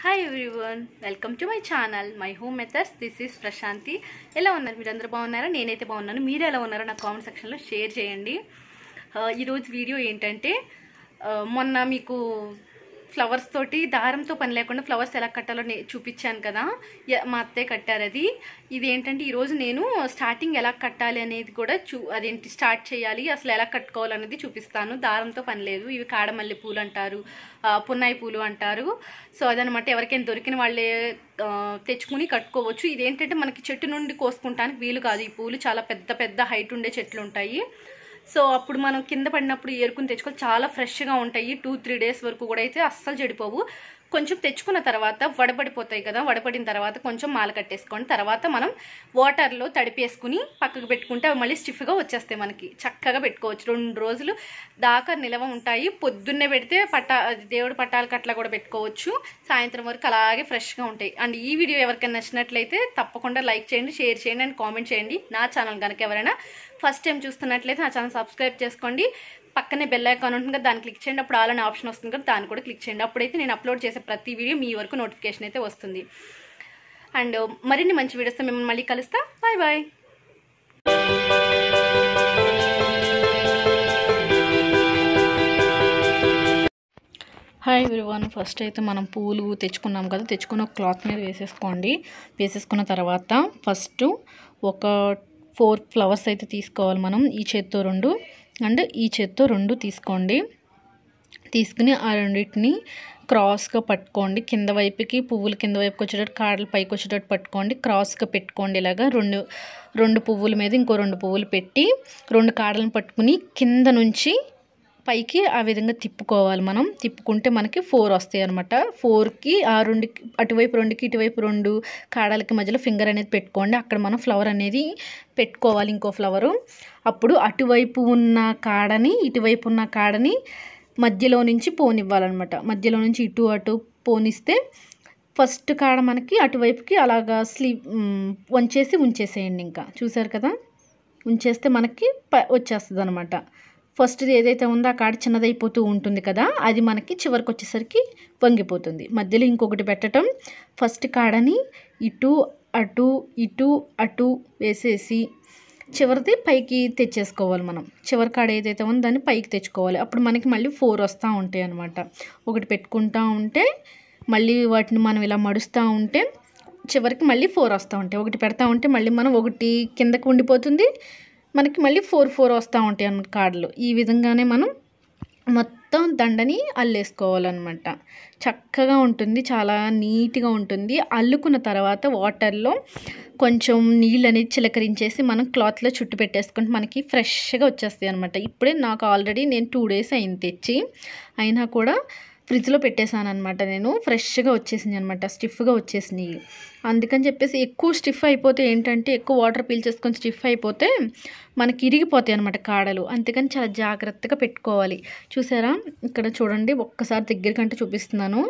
Hi everyone welcome to my channel my home methods this is Prashanthi ఎలా ఉన్నారు? మీరు అందరూ బాగున్నారా? నేనైతే బాగున్నాను. మీరు ఎలా ఉన్నారో నా కామెంట్ సెక్షన్లో షేర్ చేయండి. Uh, ఈరోజు వీడియో ఏంటంటే uh, మొన్న మీకు ఫ్లవర్స్ తోటి దారంతో పని లేకుండా ఫ్లవర్స్ ఎలా కట్టాలో నే చూపించాను కదా. మా అత్తయ్య కట్టారు అది. ఇది ఏంటంటే ఈరోజు నేను స్టార్టింగ్ ఎలా కట్టాలి అనేది కూడా చూ అదేంటి స్టార్ట్ చేయాలి అసలు ఎలా కట్టుకోవాలనేది చూపిస్తాను. దారంతో పని లేదు. ఇవి కాడమల్లి పూలు అంటారు పున్నాయి పూలు అంటారు. సో అదనమాట ఎవరికైనా దొరికిన వాళ్ళే తెచ్చుకుని కట్టుకోవచ్చు. ఇదేంటంటే మనకి చెట్టు నుండి కోసుకుంటానికి వీలు కాదు. ఈ పూలు చాలా పెద్ద పెద్ద హైట్ ఉండే చెట్లు ఉంటాయి. సో అప్పుడు మనం కింద పడినప్పుడు ఏరుకుని తెచ్చుకోవాలి. చాలా ఫ్రెష్గా ఉంటాయి. టూ త్రీ డేస్ వరకు కూడా అయితే అస్సలు చెడిపోవు. కొంచెం తెచ్చుకున్న తర్వాత వడబడిపోతాయి కదా వడబడిన తర్వాత కొంచెం మాల కట్టేసుకోండి తర్వాత మనం వాటర్లో తడిపేసుకుని పక్కకు పెట్టుకుంటే అవి మళ్ళీ స్టిఫ్గా వచ్చేస్తాయి మనకి. చక్కగా పెట్టుకోవచ్చు. రెండు రోజులు దాకా నిలవ ఉంటాయి. పొద్దున్నే పెడితే పట్టా అది పట్టాలకి పట్టాలకు అట్లా కూడా పెట్టుకోవచ్చు. సాయంత్రం వరకు అలాగే ఫ్రెష్గా ఉంటాయి. అండ్ ఈ వీడియో ఎవరికైనా నచ్చినట్లయితే తప్పకుండా లైక్ చేయండి షేర్ చేయండి అండ్ కామెంట్ చేయండి. నా ఛానల్ కనుక ఎవరైనా ఫస్ట్ టైం చూస్తున్నట్లయితే నా ఛానల్ సబ్స్క్రైబ్ చేసుకోండి. పక్కనే బెల్ ఐకాన్ ఉంటుంది కదా దాన్ని క్లిక్ చేయండి అప్పుడు ఆల్ ఆప్షన్ వస్తుంది కదా దాన్ని కూడా క్లిక్ చేయండి. అప్పుడైతే నేను అప్లోడ్ చేసే ప్రతి వీడియో మీ వరకు నోటిఫికేషన్ అయితే వస్తుంది. అండ్ uh, మరిన్ని మంచి వీడియోస్తో మిమ్మల్ని మళ్ళీ కలుస్తా. Bye bye hi everyone first అయితే మనం పూలు తెచ్చుకున్నాం కదా తెచ్చుకున్న క్లాత్ మీద వేసేసుకోండి. వేసేసుకున్న తర్వాత ఫస్ట్ ఒక ఫోర్ ఫ్లవర్స్ అయితే తీసుకోవాలి మనం. ఈ చేత్తో రెండు అండ్ ఈ చేత్తో రెండు తీసుకోండి. తీసుకుని ఆ రెండింటిని క్రాస్గా పట్టుకోండి. కింద వైపుకి పువ్వులు కింద వైపుకి వచ్చేటట్టు కాడలు పైకి వచ్చేటట్టు పట్టుకోండి. క్రాస్గా పెట్టుకోండి ఇలాగా రెండు రెండు పువ్వుల మీద ఇంకో రెండు పువ్వులు పెట్టి రెండు కాడలను పట్టుకుని కింద నుంచి పైకి ఆ విధంగా తిప్పుకోవాలి మనం. తిప్పుకుంటే మనకి ఫోర్ వస్తాయి అనమాట ఫోర్కి ఆ రెండు అటువైపు రెండుకి ఇటువైపు రెండు కాడలకి మధ్యలో ఫింగర్ అనేది పెట్టుకోండి. అక్కడ మనం ఫ్లవర్ అనేది పెట్టుకోవాలి ఇంకో ఫ్లవరు. అప్పుడు అటువైపు ఉన్న కాడని ఇటువైపు ఉన్న కాడని మధ్యలో నుంచి పోనివ్వాలన్నమాట. మధ్యలో నుంచి ఇటు అటు పోనిస్తే ఫస్ట్ కాడ మనకి అటువైపుకి అలాగా స్లీప్ వంచేసి ఉంచేసేయండి ఇంకా. చూసారు కదా? ఉంచేస్తే మనకి ప వచ్చేస్తుంది అనమాట ఫస్ట్ది ఏదైతే ఉందో ఆ కాడ చిన్నదైపోతూ ఉంటుంది కదా అది మనకి చివరికి వచ్చేసరికి వంగిపోతుంది. మధ్యలో ఇంకొకటి పెట్టడం ఫస్ట్ కాడని ఇటు అటు ఇటు అటు వేసేసి చివరిది పైకి తెచ్చేసుకోవాలి మనం. చివరి కాడ ఏదైతే ఉందో దాన్ని పైకి తెచ్చుకోవాలి. అప్పుడు మనకి మళ్ళీ ఫోర్ వస్తూ ఉంటాయి అనమాట ఒకటి పెట్టుకుంటా ఉంటే మళ్ళీ వాటిని మనం ఇలా మడుస్తూ ఉంటే చివరికి మళ్ళీ ఫోర్ వస్తూ ఉంటాయి. ఒకటి పెడతా ఉంటే మళ్ళీ మనం ఒకటి కిందకు ఉండిపోతుంది మనకి మళ్ళీ ఫోర్ ఫోర్ వస్తూ ఉంటాయి అన్నమాట కార్డులు. ఈ విధంగానే మనం మొత్తం దండని అల్లేసుకోవాలన్నమాట. చక్కగా ఉంటుంది చాలా నీట్గా ఉంటుంది. అల్లుకున్న తర్వాత వాటర్లో కొంచెం నీళ్ళు అనేది చిలకరించేసి మనం క్లాత్లో చుట్టు పెట్టేసుకుంటే మనకి ఫ్రెష్గా వచ్చేస్తాయి అనమాట ఇప్పుడే నాకు ఆల్రెడీ నేను టూ డేస్ అయింది తెచ్చి అయినా కూడా ఫ్రిడ్జ్లో పెట్టేశాను అనమాట నేను. ఫ్రెష్గా వచ్చేసింది అనమాట స్టిఫ్గా వచ్చేసినాయి. అందుకని చెప్పేసి ఎక్కువ స్టిఫ్ అయిపోతే ఏంటంటే ఎక్కువ వాటర్ పీల్చేసుకొని స్టిఫ్ అయిపోతే మనకి ఇరిగిపోతాయి అనమాట కాడలు. అందుకని చాలా జాగ్రత్తగా పెట్టుకోవాలి. చూసారా? ఇక్కడ చూడండి ఒక్కసారి దగ్గరికంటే చూపిస్తున్నాను.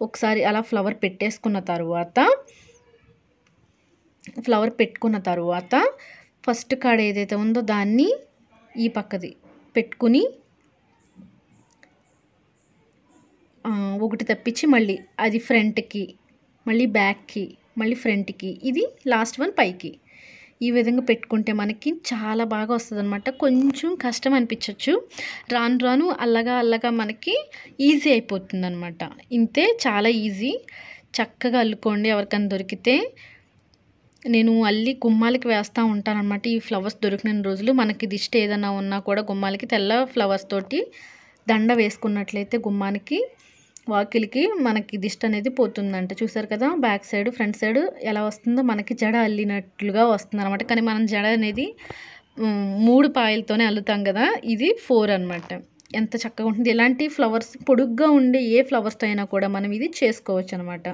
ఒకసారి అలా ఫ్లవర్ పెట్టేసుకున్న తర్వాత ఫ్లవర్ పెట్టుకున్న తర్వాత ఫస్ట్ కాడ ఏదైతే ఉందో దాన్ని ఈ పక్కది పెట్టుకుని ఆ, ఒకటి తప్పించి మళ్ళీ అది ఫ్రంట్కి మళ్ళీ బ్యాక్కి మళ్ళీ ఫ్రంట్కి ఇది లాస్ట్ వన్ పైకి. ఈ విధంగా పెట్టుకుంటే మనకి చాలా బాగా వస్తుంది అనమాట కొంచెం కష్టం అనిపించవచ్చు రాను రాను అల్లగా అల్లగా మనకి ఈజీ అయిపోతుంది అనమాట ఇంతే చాలా ఈజీ. చక్కగా అల్లుకోండి ఎవరికైనా దొరికితే. నేను అల్లి గుమ్మాలకి వేస్తూ ఉంటానన్నమాట. ఈ ఫ్లవర్స్ దొరికిన రోజులు మనకి దిష్టి ఏదైనా ఉన్నా కూడా గుమ్మాలకి తెల్ల ఫ్లవర్స్ తోటి దండ వేసుకున్నట్లయితే గుమ్మానికి వాకిలికి మనకి దిష్టి అనేది పోతుందంట. చూసారు కదా? బ్యాక్ సైడ్ ఫ్రంట్ సైడ్ ఎలా వస్తుందో మనకి జడ అల్లినట్లుగా వస్తుంది అనమాట కానీ మనం జడ అనేది మూడు పాయలతోనే అల్లుతాం కదా? ఇది ఫోర్ అనమాట ఎంత చక్కగా ఉంటుంది. ఇలాంటి ఫ్లవర్స్ పొడుగ్గా ఉండే ఏ ఫ్లవర్స్తో అయినా కూడా మనం ఇది చేసుకోవచ్చు అనమాట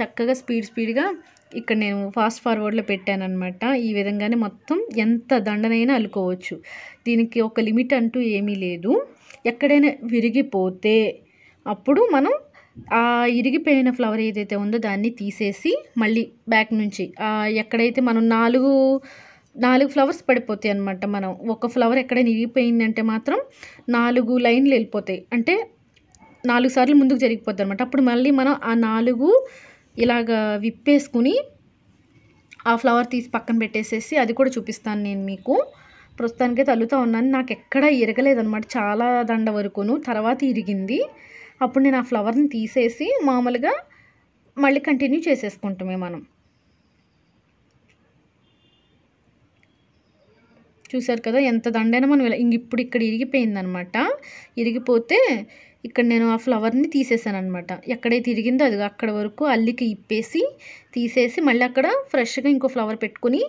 చక్కగా స్పీడ్ స్పీడ్గా ఇక్కడ నేను ఫాస్ట్ ఫార్వర్డ్లో పెట్టాను అనమాట ఈ విధంగానే మొత్తం ఎంత దండనైనా అల్లుకోవచ్చు. దీనికి ఒక లిమిట్ అంటూ ఏమీ లేదు. ఎక్కడైనా విరిగిపోతే అప్పుడు మనం ఆ ఇరిగిపోయిన ఫ్లవర్ ఏదైతే ఉందో దాన్ని తీసేసి మళ్ళీ బ్యాక్ నుంచి ఎక్కడైతే మనం నాలుగు నాలుగు ఫ్లవర్స్ పడిపోతాయి అనమాట మనం. ఒక ఫ్లవర్ ఎక్కడైనా ఇరిగిపోయిందంటే మాత్రం నాలుగు లైన్లు వెళ్ళిపోతాయి. అంటే నాలుగు సార్లు ముందుకు జరిగిపోద్ది అనమాట అప్పుడు మళ్ళీ మనం ఆ నాలుగు ఇలాగ విప్పేసుకుని ఆ ఫ్లవర్ తీసి పక్కన పెట్టేసేసి అది కూడా చూపిస్తాను నేను మీకు. ప్రస్తుతానికైతే అల్లుతూ ఉన్నాను. నాకు ఎక్కడ ఇరగలేదనమాట చాలా దండ వరకును. తర్వాత ఇరిగింది. అప్పుడు నేను ఆ ఫ్లవర్ని తీసేసి మామూలుగా మళ్ళీ కంటిన్యూ చేసేసుకుంటామే మనం. చూసారు కదా ఎంత దండైనా మనం ఇలా ఇంక ఇప్పుడు ఇక్కడ ఇరిగిపోయిందనమాట. ఇరిగిపోతే ఇక్కడ నేను ఆ ఫ్లవర్ని తీసేసాను అనమాట ఎక్కడైతే ఇరిగిందో అది అక్కడ వరకు అల్లికి ఇప్పేసి తీసేసి మళ్ళీ అక్కడ ఫ్రెష్గా ఇంకో ఫ్లవర్ పెట్టుకుని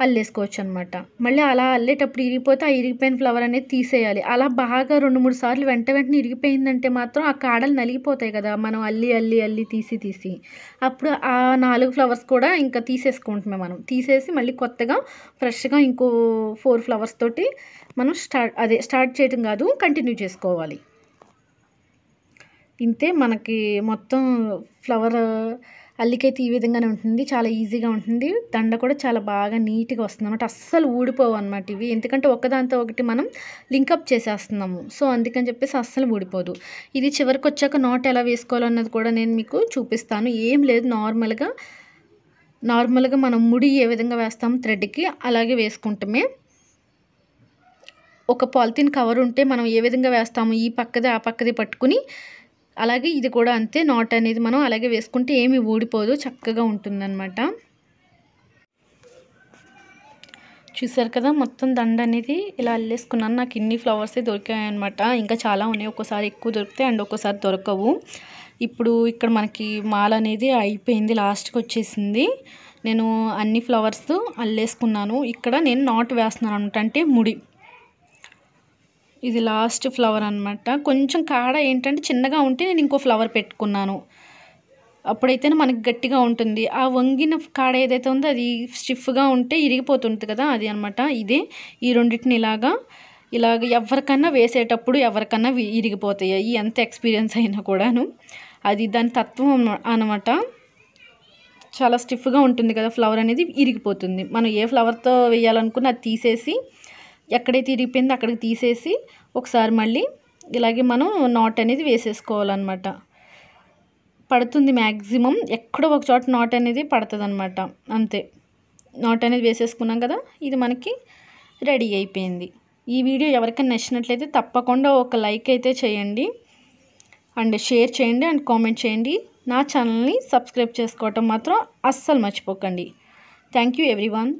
అల్లేసుకోవచ్చు అనమాట మళ్ళీ అలా అల్లేటప్పుడు ఇరిగిపోతే ఆ ఇరిగిపోయిన ఫ్లవర్ అనేది తీసేయాలి. అలా బాగా రెండు మూడు సార్లు వెంట వెంటనే ఇరిగిపోయిందంటే మాత్రం ఆ కాడలు నలిగిపోతాయి కదా మనం అల్లి అల్లి అల్లి తీసి తీసి. అప్పుడు ఆ నాలుగు ఫ్లవర్స్ కూడా ఇంకా తీసేసుకుంటున్నాం మనం. తీసేసి మళ్ళీ కొత్తగా ఫ్రెష్గా ఇంకో ఫోర్ ఫ్లవర్స్ తోటి మనం స్టార్ట్ అదే స్టార్ట్ చేయడం కాదు కంటిన్యూ చేసుకోవాలి. ఇంతే మనకి మొత్తం ఫ్లవర్ అల్లికైతే ఈ విధంగానే ఉంటుంది. చాలా ఈజీగా ఉంటుంది. దండ కూడా చాలా బాగా నీట్గా వస్తుంది అనమాట అస్సలు ఊడిపోవు అనమాట ఇవి. ఎందుకంటే ఒకదాంతో ఒకటి మనం లింకప్ చేసేస్తున్నాము. సో అందుకని చెప్పేసి అస్సలు ఊడిపోదు. ఇది చివరికి వచ్చాక నాట్ ఎలా వేసుకోవాలన్నది కూడా నేను మీకు చూపిస్తాను. ఏం లేదు. నార్మల్గా నార్మల్గా మనం ముడి ఏ విధంగా వేస్తాము థ్రెడ్కి అలాగే వేసుకుంటామే. ఒక పాలిథిన్ కవర్ ఉంటే మనం ఏ విధంగా వేస్తాము ఈ పక్కది ఆ పక్కది పట్టుకుని అలాగే ఇది కూడా అంతే నాట్ అనేది మనం అలాగే వేసుకుంటే ఏమి ఊడిపోదు చక్కగా ఉంటుందన్నమాట. చూసారు కదా మొత్తం దండ అనేది ఇలా అల్లేసుకున్నాను. నాకు ఇన్ని ఫ్లవర్సే దొరికాయి అనమాట ఇంకా చాలా ఉన్నాయి ఒక్కోసారి ఎక్కువ దొరుకుతాయి అండ్ ఒక్కోసారి దొరకవు. ఇప్పుడు ఇక్కడ మనకి మాల అనేది అయిపోయింది లాస్ట్కి వచ్చేసింది. నేను అన్ని ఫ్లవర్స్ అల్లేసుకున్నాను. ఇక్కడ నేను నాట్ వేస్తున్నాను అనమాట అంటే ముడి. ఇది లాస్ట్ ఫ్లవర్ అనమాట కొంచెం కాడ ఏంటంటే చిన్నగా ఉంటే నేను ఇంకో ఫ్లవర్ పెట్టుకున్నాను. అప్పుడైతేనే మనకి గట్టిగా ఉంటుంది. ఆ వంగిన కాడ ఏదైతే ఉందో అది స్టిఫ్గా ఉంటే ఇరిగిపోతుంది కదా అది అనమాట ఇదే ఈ రెండింటిని ఇలాగా ఇలాగ ఎవరికన్నా వేసేటప్పుడు ఎవరికన్నా ఇరిగిపోతాయి. ఎంత ఎక్స్పీరియన్స్ అయినా కూడాను. అది దాని తత్వం అనమాట చాలా స్టిఫ్గా ఉంటుంది కదా ఫ్లవర్ అనేది ఇరిగిపోతుంది. మనం ఏ ఫ్లవర్తో వేయాలనుకున్నా అది తీసేసి ఎక్కడైతే ఇరిగిపోయిందో అక్కడికి తీసేసి ఒకసారి మళ్ళీ ఇలాగే మనం నాట్ అనేది వేసేసుకోవాలన్నమాట. పడుతుంది మ్యాక్సిమం ఎక్కడో ఒక చోట నాట్ అనేది పడుతుంది అనమాట అంతే. నాట్ అనేది వేసేసుకున్నాం కదా ఇది మనకి రెడీ అయిపోయింది. ఈ వీడియో ఎవరికైనా నచ్చినట్లయితే తప్పకుండా ఒక లైక్ అయితే చేయండి. అండ్ షేర్ చేయండి అండ్ కామెంట్ చేయండి. నా ఛానల్ని సబ్స్క్రైబ్ చేసుకోవటం మాత్రం అస్సలు మర్చిపోకండి. Thank you everyone.